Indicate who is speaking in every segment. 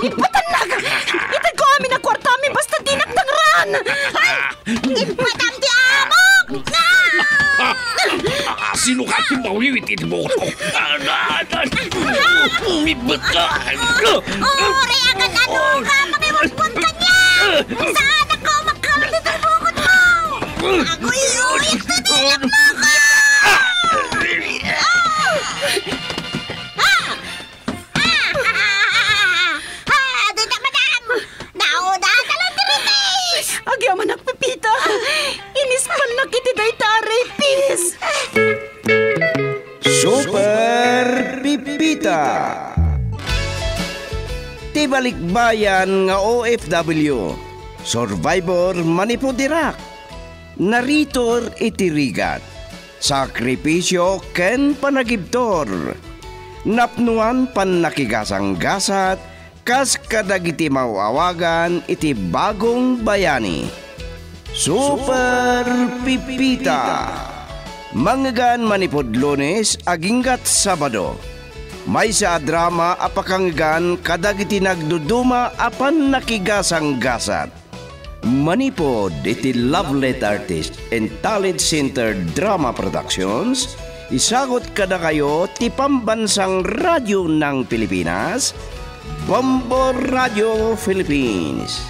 Speaker 1: Ipatan na ka! Itag ko amin ang kwarta amin basta dinakdang ran! Ay!
Speaker 2: Madam di amok!
Speaker 3: Sino ka si Mawiwit mo ko? Umibot ka!
Speaker 2: Uri agad ano ka! Makiwagpon ka niya! Saan ako magkamit ito bukod mo? Ako iuwit na nilak mo ko!
Speaker 4: Tibalikbayan nga OFW Survivor Manipudirak Naritor itirigat Sakripisyo ken panagibtor Napnuan pan gasat Kas kadagiti mawawagan iti bagong bayani Super Pipita Manggan manipod lunes aginggat Sabado. May sa drama apakanggan kadagiti nagduduma apan nakigasang gasat. Manipod iti Lovelet Artist and Talent Center Drama Productions isagot kada kayo ti pambansang radyo ng Pilipinas Bombo Radio Philippines.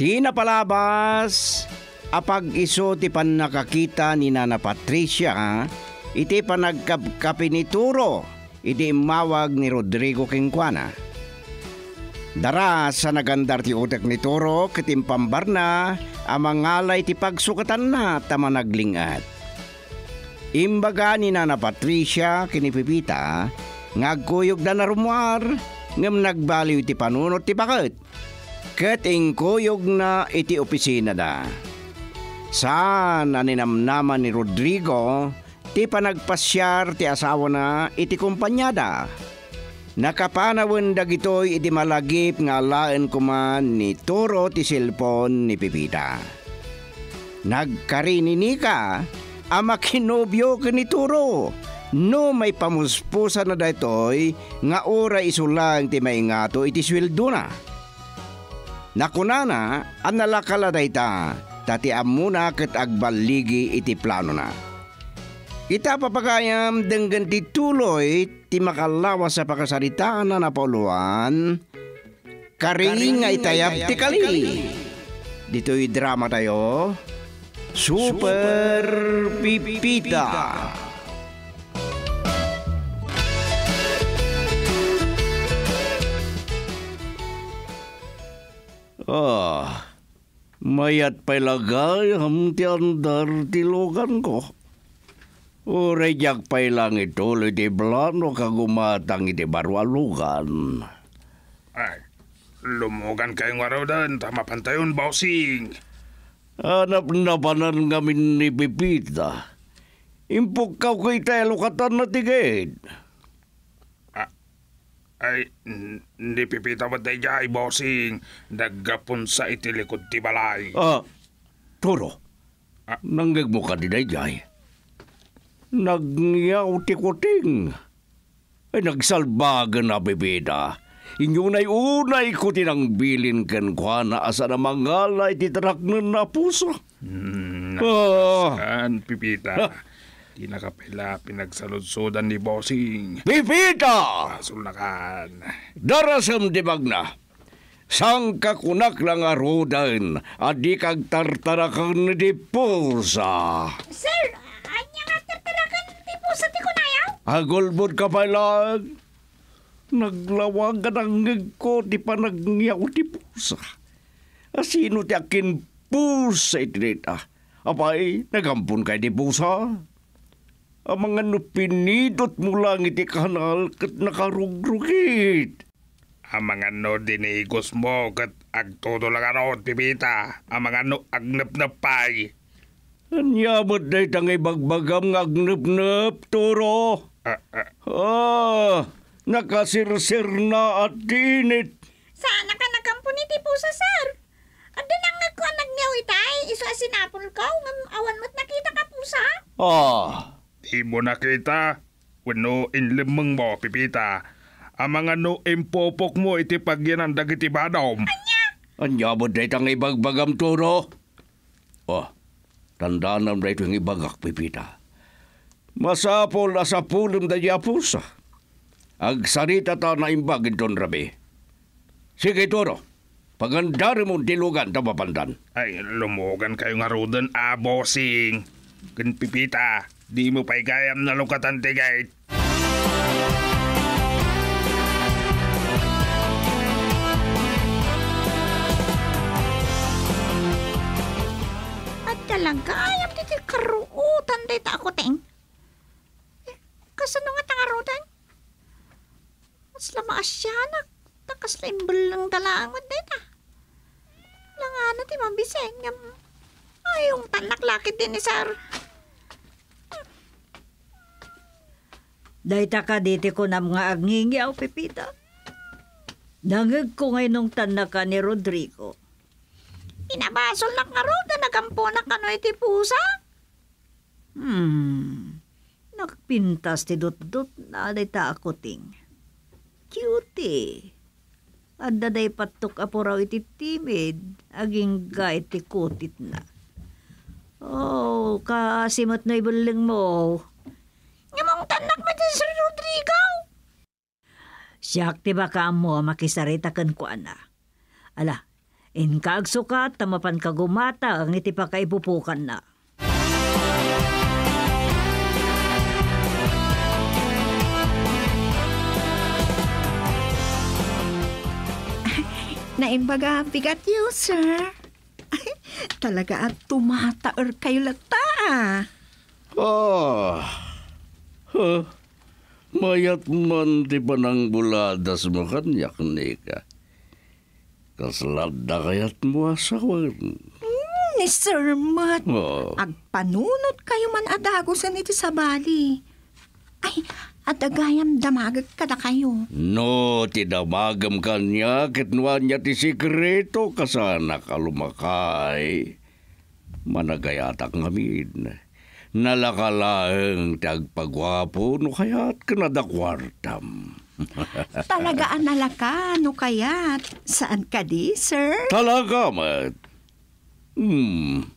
Speaker 4: Di na palabas, apag iso ti pan ni Nana Patricia, iti panagkapkapi ni Turo, iti mawag ni Rodrigo Quinquana. Dara sa nagandar ti utak ni Turo, kitimpambar na, amang ngalay ti pagsukatan na tama naglingat. Imbaga ni Nana Patricia kinipipita, ngagkuyog na narumuar, ngam nagbaliw ti panunot ti bakit. Kating kuyog na iti opisina da. Saan aninamnaman ni Rodrigo, ti panagpasyar ti asawa na iti kumpanyada. Nakapanawan dagitoy iti malagip nga laen kuman ni Toro ti silpon ni Pipita. Nagkarinini ka, ama kinobyo ni Turo. No may pamuspusa na daytoy nga ora isulang ti maingato iti sweldo na. Nakunana, ang nalakala dayta, tati amuna ket agbaligi iti plano na. Ita papagayam denggan ti tuloy ti makalawa sa pakasaritaan na napoluan, kari nga itayap ti kali. Dito'y drama tayo, Super Pipita. Ah, mayat pa'y lagay ham ti andar ti logan ko. Uray jak pa'y lang ito ti blano kagumatang iti barwalugan.
Speaker 3: Ay, lumugan kayong araw dan, tama pantayon, bossing.
Speaker 4: Hanap na panan ngamin ni Pipita. Impok ka kay tayo lukatan na tigid.
Speaker 3: Ay, hindi pipita ba tayo jay, bossing? Naggapon sa itilikod ti balay.
Speaker 4: Ah, Toro.
Speaker 3: Ah.
Speaker 4: Nanggag mo ka di dayjay. Nagniyaw ti kuting. Ay nagsalbagan na bibida. Inyo na'y unay ko tinang bilin kan kwa na asa na mangalay ti tarak na puso.
Speaker 3: Hmm,
Speaker 4: Ah,
Speaker 3: Kan, pipita. Di na kapila pinagsaludsudan ni bossing.
Speaker 4: bibida!
Speaker 3: Pasul na kan.
Speaker 4: Darasam di bagna. Sang kakunak lang arudan, adi kag tartarakan di pulsa.
Speaker 2: Sir, anya nga tatarakan ti pusa ti kunayaw?
Speaker 4: Agulbod ka pa lang. Naglawag ka ng ngig ko, di pa nagngyaw di pusa. Asino ti akin pusa itinita? Apay, nagampun kay di pusa. Ang mga nupinidot mo lang iti kanal kat nakarugrugit.
Speaker 3: Ang mga no dinigos mo kat agtudo lang ano, pipita. Ang mga no agnap-napay.
Speaker 4: Anyamot na itang ibagbagam nga agnep-nep, turo.
Speaker 3: Ah, ah,
Speaker 4: Ah, nakasirsir na at init.
Speaker 2: Sana ka nakampo ni ti pusa, sir? Ado nang nagkuhan nagniyaw itay. Iso asinapol. Ngam awan mo't nakita ka pusa.
Speaker 5: Ah,
Speaker 3: Di mo nakita. Wano inlimang mo, Pipita. Ang mga no impopok mo iti pagyan ang dagiti badom.
Speaker 5: anya mo day tang ibagbagam turo. Oh, tandaan nam day itong ibagak, pipita. Masapol na sa pulong da pusa. Agsarita ta na imbagin ton rabi. Sige, turo. Pagandari mo dilugan ta mapandan.
Speaker 3: Ay, lumugan kayo nga rodan, ah, bossing. Kun Pipita, di mo pa'y gayam na lukatan tigay.
Speaker 2: At talaga, ayam dito karuutan dito ako, ting. Eh, kasano nga tangarutan? Mas lama asya na. Nakaslimbol lang dalangon dito. Langana ti mabiseng. Ngam, ayong tanaklakit din ni Sir.
Speaker 6: Dahita ka diti ko na mga agngingyaw, Pepita. Nangag ko ngayon nung tanaka ni Rodrigo.
Speaker 2: Pinabasol na karo na nagampo na kanoy ti pusa.
Speaker 6: Hmm. Nagpintas ti dot-dot na dita ako ting. Cutie. Adda day patok apo raw iti timid. Aging ga iti kutit na. Oh, kasimot na ibuling mo.
Speaker 2: Ngamong tanak mo din Sir Rodrigo.
Speaker 6: Siyak ti baka mo makisarita kan ko ana. Ala, in kagsukat tamapan ka gumata ang iti pa kaipupukan na.
Speaker 1: Naimbaga, bigat you, sir. Talaga at tumataor kayo lata.
Speaker 5: Ah, huh. Mayat man di pa ng buladas mo kanyak ni ka. Kaslada kayat mo asawan.
Speaker 1: Ni Sir Mat.
Speaker 5: Oh.
Speaker 1: Agpanunod kayo man adago sa niti sa bali. Ay, adagayam damagag kada kayo.
Speaker 5: No, tinamagam kanya, kitnuan niya ti sikreto kasana kalumakay. Managayatak ngamin. Nalakalaeng tagpagwapo no kaya't kanadakwartam.
Speaker 1: Talaga anala ka, no kayat. Saan ka di, sir?
Speaker 5: Talaga, mat. Hmm.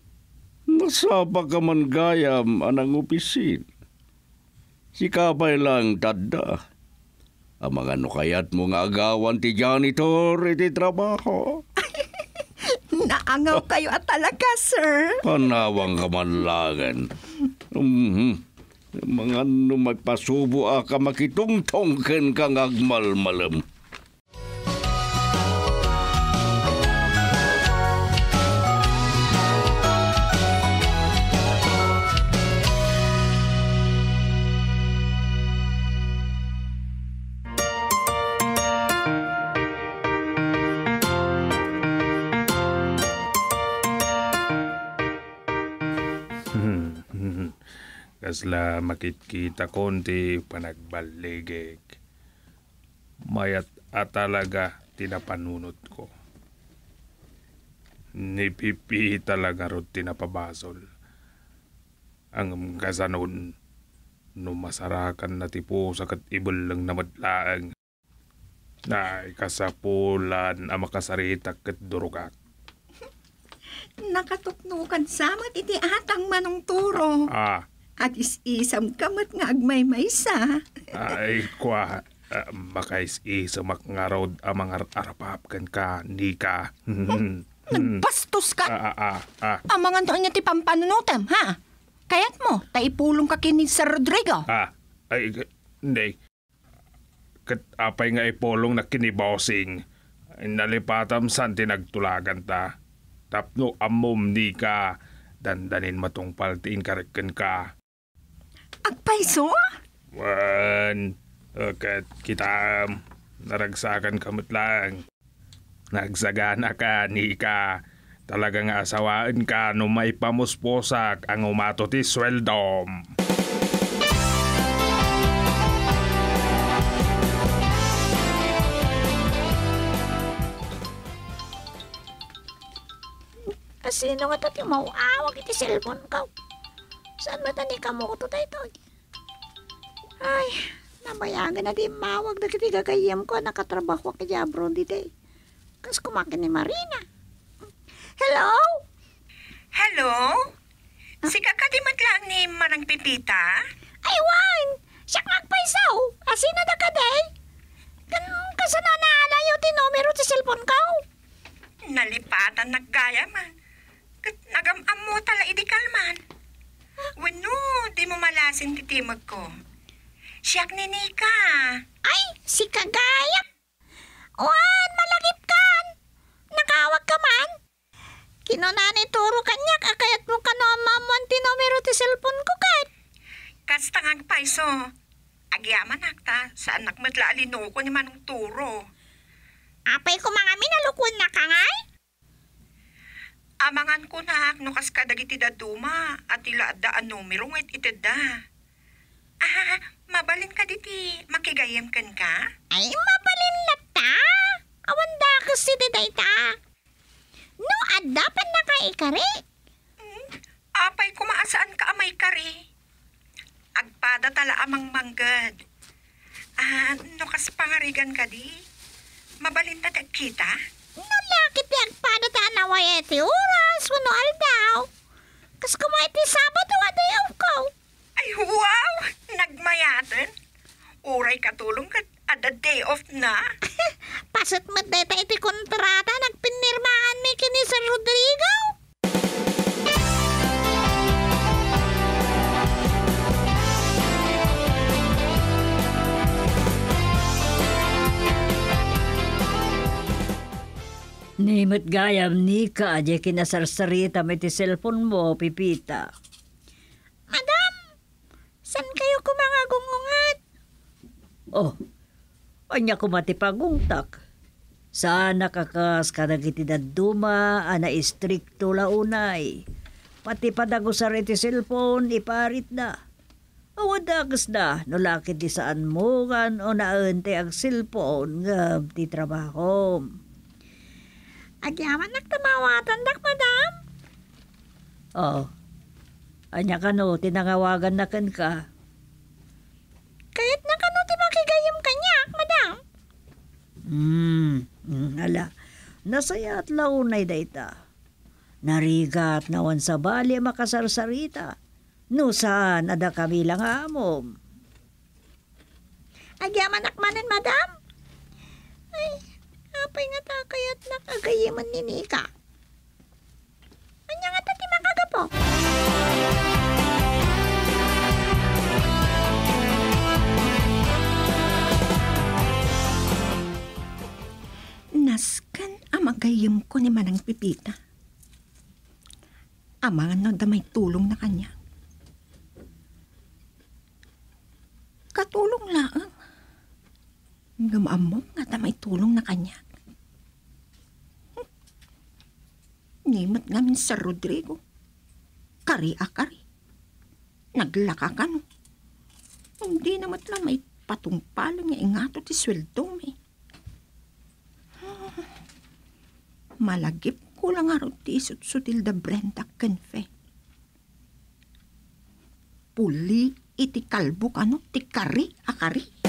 Speaker 5: Nasapa ka man gayam anang opisin. Si kapay lang tadda. Ang mga nukayat mo nga agawan ti janitor iti trabaho.
Speaker 1: Naangaw kayo at talaga, sir.
Speaker 5: Panawang kamanlangan. Mhm. Mga no magpasubo a ka makitungtongken kang agmalmalam.
Speaker 3: Kasla makitkita konti panagbaligig. Mayat at talaga tinapanunot ko. Ni Pipi talaga ro tinapabasol. Ang kasanon, no masarakan na tipo sa katibol lang na madlaang. Na kasapulan ang makasarita kat durugak.
Speaker 1: Nakatuknukan samat iti atang manong turo.
Speaker 3: Ah,
Speaker 1: At is-isam kamat nga agmay-maysa.
Speaker 3: Ay, kwa, uh, makais isamak nga raw ang mga arapap kan ka, ni ka.
Speaker 1: Nagbastos ka.
Speaker 3: ah, ah, ah, ah,
Speaker 1: Ang mga doon niya ti pampanunutem, ha? Kayat mo, taipulong ka kini Sir Rodrigo.
Speaker 3: ah, ay, hindi. Kat apay nga ipolong na kinibosing. Nalipatam san tinagtulagan ta. Tapno amom ni ka. Dandanin matong paltiin karikin ka.
Speaker 1: Agpaiso?
Speaker 3: Wan, kat kita naragsakan kamot lang. Nagsagana ka, ni ka. Talagang asawaan ka no may pamusposak ang umato ti sweldom.
Speaker 2: Kasino nga tayo mauawag iti cellphone ko. Saan ba tani ka mo ko tayo Ay, nabayagan na di mawag na kiti gagayam ko nakatrabaho ka dyan abroad. Kas kumakin ni Marina. Hello?
Speaker 1: Hello? Si kakadimat lang ni Manang Pipita?
Speaker 2: Ay, Wan! Siya magpaisaw! Asina na ka day? Kan kasana na alayo ti numero sa cellphone ko.
Speaker 1: Nalipatan naggaya man. Nagamam mo tala idikal man. Wano, di mo malasin titimag ko. Siyak ni Nika.
Speaker 2: Ay, si Kagayam! Wan, malagip kan! Nakawag ka man? Kinunani turo kanya kakayat mo kanamamon ti numero ti cellphone ko kat.
Speaker 1: Kastangag paiso. Agyaman nakta sa anak matla alinuko ni Manong Turo.
Speaker 2: Apay ko mga minalukon na ka ngay?
Speaker 1: Amangan ko na no kas kadagiti da duma at ila da ang numero ngit itid da. Ah, mabalin ka diti, makigayam kan ka?
Speaker 2: Ay, mabalin na ta. Awan da kasi di day ta. No, adapan na ka ikari.
Speaker 1: Apay kumaasaan ka amay kari. Agpada tala amang manggad. Ah, no kas pangarigan ka di. Mabalin da kita?
Speaker 2: No, lakit agpada naway iti oras. Wano aldaw. Kas kumay ti Sabado adayaw ko.
Speaker 1: Ay, wow! Nagmayatan. Uray katulong kat ada day off na.
Speaker 2: Pasat mo deta iti kontrata nagpinirmahan mi kini Sir Rodrigo.
Speaker 6: Nimot gayam ni ka, aja kinasarsarita may ti cellphone mo, Pipita.
Speaker 2: Madam, san kayo kumangagungungat?
Speaker 6: Oh, anya ko matipagungtak. Sana kakas kadagiti duma ana istrikto launay. Pati padagusar iti cellphone iparit na. Awadagas na, no lakit di saan mo kan o naante ang cellphone ngam ti trabaho.
Speaker 2: Agyaman nagtamawatan dak, madam.
Speaker 6: Oh, anya ka no, tinangawagan na kan ka.
Speaker 2: Kahit na kano ti makigayam kanya, madam.
Speaker 6: Hmm, mm, ala. Nasaya at launay dayta. Narigat nawan sa bali makasarsarita. No saan ada kami lang amom.
Speaker 2: Agyaman nakmanan, madam. Ay, apay nga ta kaya't nakagayaman ni Nika. Anya nga ta ti makagapo.
Speaker 1: Naskan amagayam ko ni Manang Pipita. Amangan no da may tulong na kanya. Katulong laang. Gamaam mo nga da may tulong na kanya. Hmm. Nimot ngamin sa Rodrigo. Kari a kari. Naglaka ka no. Hindi namat lang may patungpalang nga ingato ti sweldo may. Malagip ko lang ron ti isut-sutil da Brenda Kenfe. Puli iti kalbo kano ti kari akari.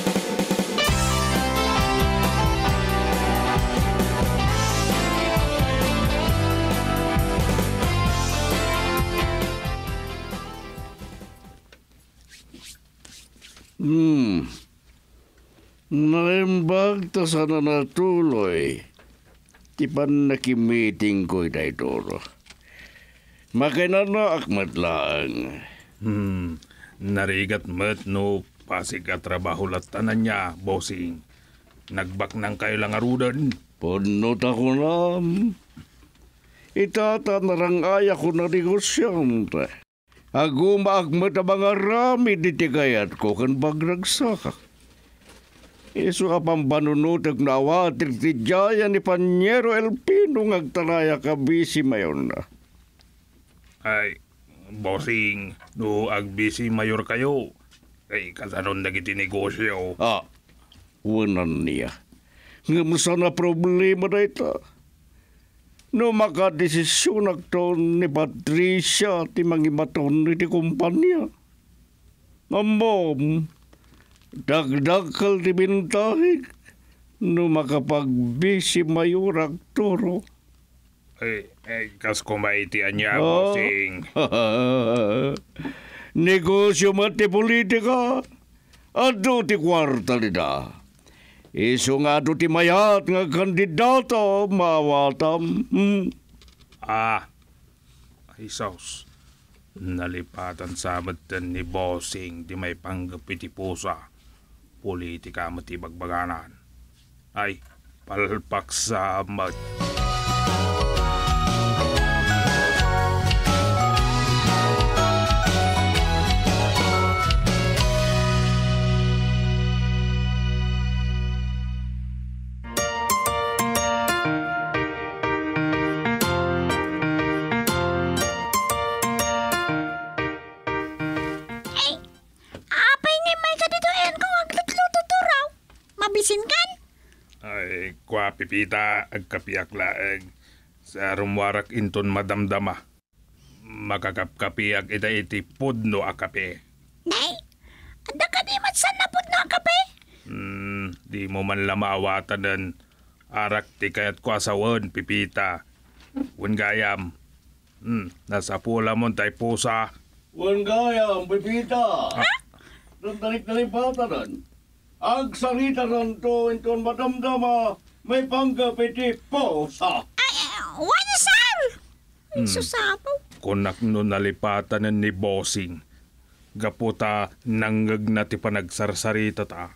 Speaker 5: Hmm. Naimbag ta sana natuloy. Ti pan nakimiting ko itay toro. Makinana akmat lang.
Speaker 3: Hmm, narigat met no pasig at trabaho latanan niya, bossing. Nagbak ng kayo lang arudan.
Speaker 5: Punot ako na. Itata narangaya ko na negosyante. Aguma akmat ang mga rami ditigayat ko kan bagragsaka. Isu ka pambanunutag na awatir ti Jaya ni Panyero Elpino ngagtaraya ka bisi mayon na.
Speaker 3: Ay, bossing, no agbisi mayor kayo. Ay, kasanon nagiti negosyo.
Speaker 5: Ah, wanan niya. Nga mo sana problema na ito. No makadesisyon agto ni Patricia ti mangimaton ni ti kumpanya. Mambom, dagdakal ti bintahig no makapagbisi mayor agtoro.
Speaker 3: Ay, ay kas kumaitian niya,
Speaker 5: Oh.
Speaker 3: bossing.
Speaker 5: Negosyo mati politika. Ado ti kwarta Iso nga ado ti mayat nga kandidato mawatam. Hmm.
Speaker 3: Ah, ay. Nalipatan sa matan ni bossing di may panggapiti pusa. Politika matibagbaganan. Ay, palpak sa mat. Kwa pipita, laeng. Sa rumwarak inton madamdama. Makakapkapiak ita iti pudno akape.
Speaker 2: Nay, ada ka di matsan na pud no ang kape?
Speaker 3: Hmm, di mo man lamawatan ng arak ti kayat ko asawan, pipita. Wan gayam. Hmm, nasa pula mo tay pusa.
Speaker 5: Wan gaya ang pipita. Nang tarik-tarik bata rin. Ag sarita rin to inton madamdama may panggapiti posa.
Speaker 2: Ay, one sir! Ay, susapaw.
Speaker 3: Kunak no nalipatan ni bossing. Gaputa nanggag na ti panagsarsarita ta.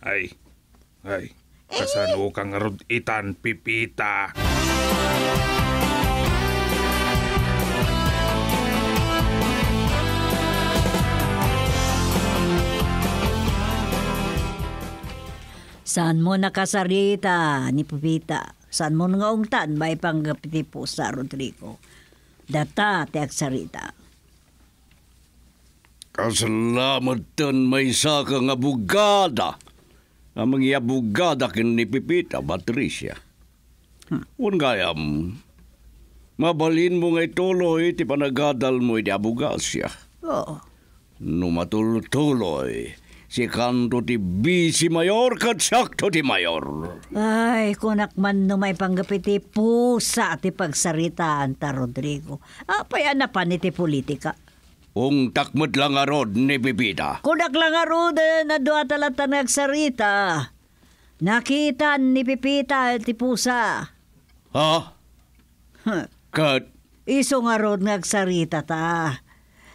Speaker 3: Ay, ay, kasano kang rod itan, pipita.
Speaker 6: Saan mo nakasarita ni Pupita? Saan mo nga ungtan may panggapiti po sa Rodrigo? Data ti agsarita.
Speaker 5: Kasalamat tan may saka nga bugada. Ang mga bugada kin ni Pipita, Patricia. Wan gayam. Mabalin mo nga ituloy ti panagadal mo iti abugasya.
Speaker 6: Oo.
Speaker 5: No matulutuloy, si kanto ti bisi mayor kat sakto ti mayor.
Speaker 6: Ay, kunak man no may panggapiti pusa ti pagsaritaan ta Rodrigo. Apay na pa ni ti politika.
Speaker 5: Ung takmat lang arod ni Pipita.
Speaker 6: Kunak lang arude na doa talata nagsarita. Nakita ni Pipita ti pusa.
Speaker 5: Ha?
Speaker 6: Huh.
Speaker 5: Kat,
Speaker 6: Iso nga rod nagsarita ta.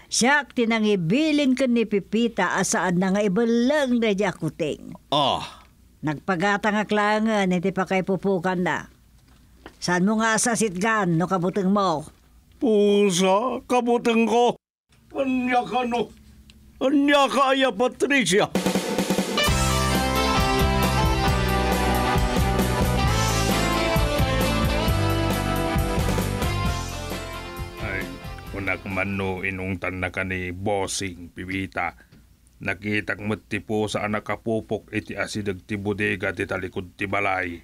Speaker 6: Siyak tinangibilin ka ni Pipita asaan na nga ibalang na di akuting.
Speaker 5: ah,
Speaker 6: Nagpagata nga klangan, hindi pa kay pupukan na. Saan mo nga asasitgan no kabuteng mo?
Speaker 5: pusa, kabutang ko. Anya ka no? Anya ka aya, Patricia?
Speaker 3: Kunak man no inungtan na ka ni bossing, pipita. Nakitak mo't ti po sa anak kapupok iti asidag ti bodega ti talikod ti balay.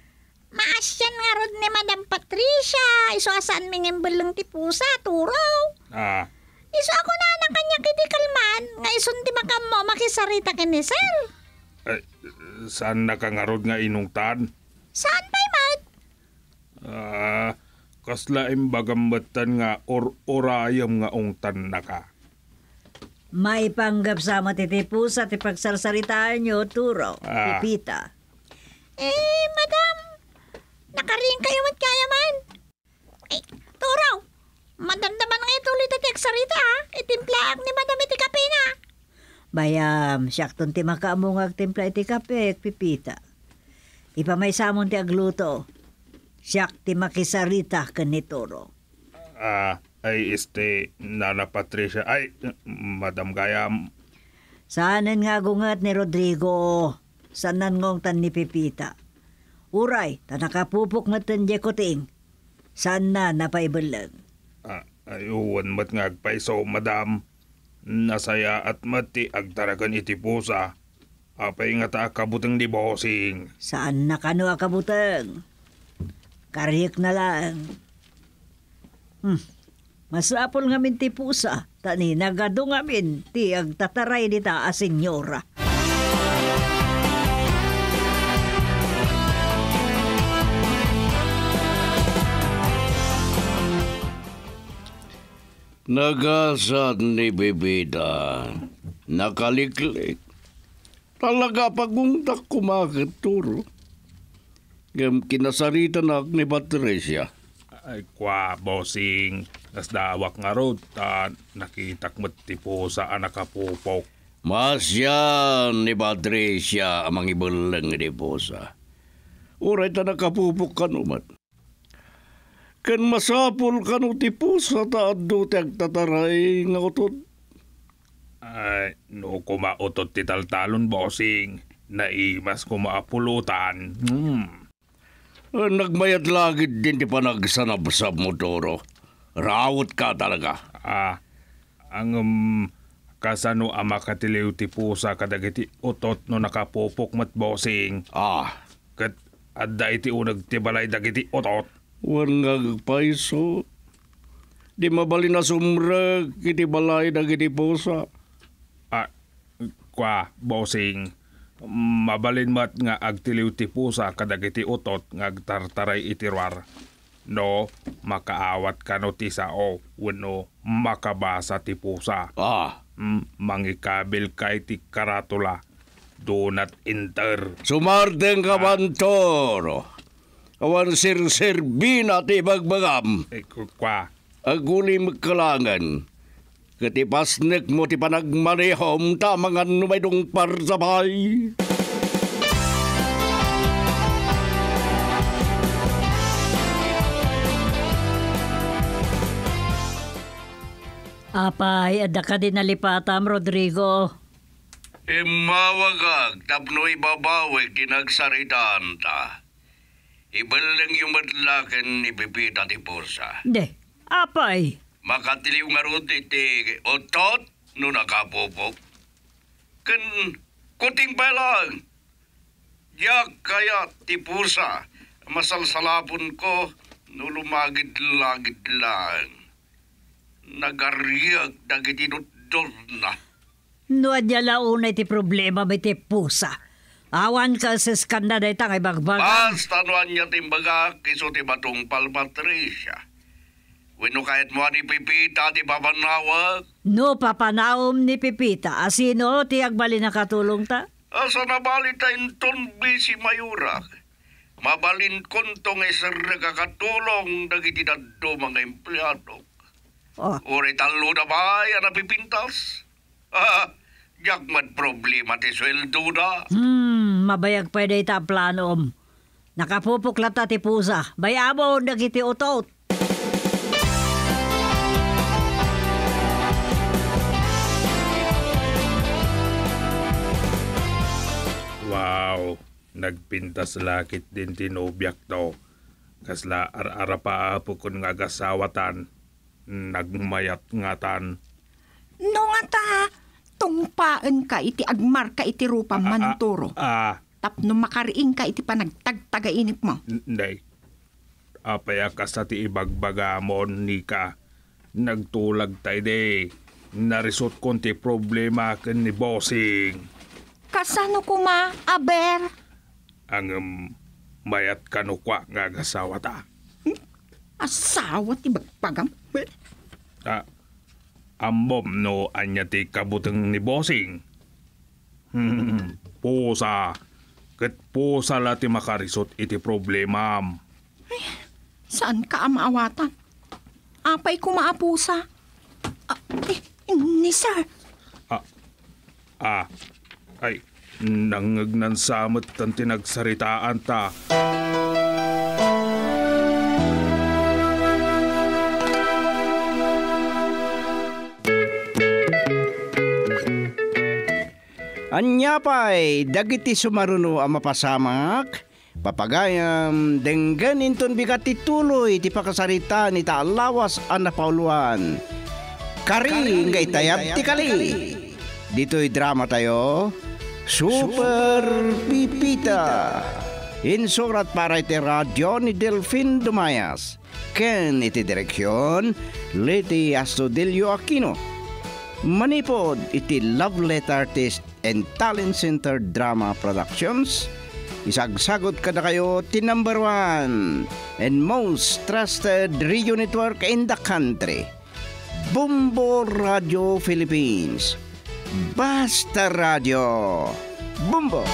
Speaker 2: Maasyan nga rod ni Madam Patricia. Iso asan mingin beleng ti pusa, turaw.
Speaker 3: Ah,
Speaker 2: Iso ako na anak kanya kiti kalman. Nga ison ti makam mo makisarita kini sir.
Speaker 3: ay, saan nakangarod nga inungtan?
Speaker 2: Saan pa'y mat?
Speaker 3: Ah, kasla imbagambatan nga or orayam nga ungtan na ka.
Speaker 6: May panggap sa matitipusa ti pagsarsaritaan nyo, Turo,
Speaker 3: Ah.
Speaker 6: Pipita.
Speaker 2: Eh, madam. Nakaring kayo mat kaya man. Eh, turaw. Madamdaman nga ituloy ti teksarita ha. Itimplaak ni madam iti kape na.
Speaker 6: Bayam, siyak ti makaamong agtimpla iti kape, Pipita. Ipa may samon ti agluto. Siyak ti makisarita ka ni Turo.
Speaker 3: Ah, ay este, Nana Patricia, ay, Madam Gayam,
Speaker 6: Saanan nga gungat ni Rodrigo. Sanan ngong tan ni Pipita. Uray, tanakapupok nga tan di kuting. Saan na napaibalag?
Speaker 3: ah, ay uwan mat nga agpaiso, Madam. Nasaya at mati agtaragan iti pusa. Apay nga ta kabutang di bossing.
Speaker 6: Saan na kano akabutang? Karik na lang. Masapol nga min ti pusa, tani nagado nga min ti agtataray nita a senyora.
Speaker 5: Nagasad ni Bebida. Nakaliklik. Talaga paguntak kumakit Gam kinasarita na ni Patricia.
Speaker 3: Ay, kwa, bossing. Nas dawak nga rod, ta nakitak mo't tipo sa anak kapupok.
Speaker 5: Masyan ni Patricia amang ibulang ni Bosa. Uray ta nakapupok ka numat. Kan masapol ka no ti pusa ta addo ti agtataray nga utod.
Speaker 3: Ay, no kumautot ti taltalon, bossing. Naimas ko maapulutan. Hmm.
Speaker 5: Nagmayat lagid din ti panagsanabsab mo, Toro. Rawot ka talaga.
Speaker 3: Ah, ang um, kasano ama katiliw ti pusa kadagiti utot no nakapupok mat bossing.
Speaker 5: Ah,
Speaker 3: Kat adda iti unag ti balay dagiti utot.
Speaker 5: wan nga paiso. Di mabali na sumrag kiti balay dagiti pusa.
Speaker 3: Ah, kwa, bossing. Mabalin mat nga agtiliw ti pusa kadagiti utot nga agtartaray itirwar. No, makaawat ka no ti sao, wano makabasa ti pusa.
Speaker 5: Ah,
Speaker 3: Mm, mangikabil kay ti karatula. Do not enter.
Speaker 5: sumardeng ka man, Toro. Awan sir-sirbina ti bagbagam.
Speaker 3: Eh, kwa,
Speaker 5: Aguli magkalangan. Katipasnek mo ti panagmanehom tamangan numay dong parsabay.
Speaker 6: Apay, adda ka din nalipatam, Rodrigo.
Speaker 5: Imawagag tapnoy babawig tinagsaritaan ta. Ibalang yung matlaken ni Pipita ti Pusa.
Speaker 6: De, apay.
Speaker 5: Makatiliw nga ron iti otot no nakapupok. Kan kuting pa lang. Yak kaya ti Pusa. Masalsalapon ko no lumagid-lagid lang. Nagariyag dagiti dudod na.
Speaker 6: No adya launay ti problema may ti pusa. Awan ka sa skanda na itang ibagbaga.
Speaker 5: Basta nuan niya timbaga kiso ti batong palpatricia. Wino kahit mo ni Pipita ti papanawag.
Speaker 6: No papanaom ni Pipita, asino ti agbali na katulong ta?
Speaker 5: Asa nabali tayo tonbi si Mayurak. Mabalin kontong isar kakatulong dagiti daddo mga empleyado.
Speaker 6: Oh,
Speaker 5: Uri talo na ba yan napipintas? Ah, yak man problema ti sweldo na.
Speaker 6: hmm, mabayag pwede ita planom. Nakapupuklat ta ti pusa, bayabo dagiti utot.
Speaker 3: Nagpintas lakit din tinubyak to. Kasla ar-ara pa apo kun nga gasawatan. Nagmayat ngatan.
Speaker 1: No nga ta, tungpaan ka iti agmar ka iti rupa manturo.
Speaker 3: Ah,
Speaker 1: Tapno makariing ka iti panagtagtaga inip mo.
Speaker 3: Hindi. Apaya ka sa ti ibagbagamon ni ka. Nagtulag tayo de. Narisot konti problema ken ni bossing.
Speaker 1: Kasano kuma, aber?
Speaker 3: Ang um, mayat kanukwa nga gasawa ta.
Speaker 1: Asawa ti bagpagam.
Speaker 3: Ah, ambom no anya ti kabuteng ni bossing. Hmm, pusa. Ket pusa la ti makarisot iti problema.
Speaker 1: Saan ka amaawatan? Apay ko maapusa. Ah, eh, ni sir.
Speaker 3: Ah, ay, nangagnan samot tan tinagsaritaan ta.
Speaker 5: Anya pa'y dagiti sumaruno ang mapasamak, papagayam denggan inton bigat tituloy ti pakasarita ni taalawas ang napauluan. Kari nga itayab ti kali. Dito'y drama tayo, Super Pipita.
Speaker 4: Insurat para iti radyo ni Delfin Dumayas. Ken iti direksyon, Liti Astudillo Aquino. Manipod iti Love Letter Artist and Talent Center Drama Productions. Isagsagot kada kayo ti number one and most trusted radio network in the country. Bumbo Radio Philippines. Basta Radio. Bumbo!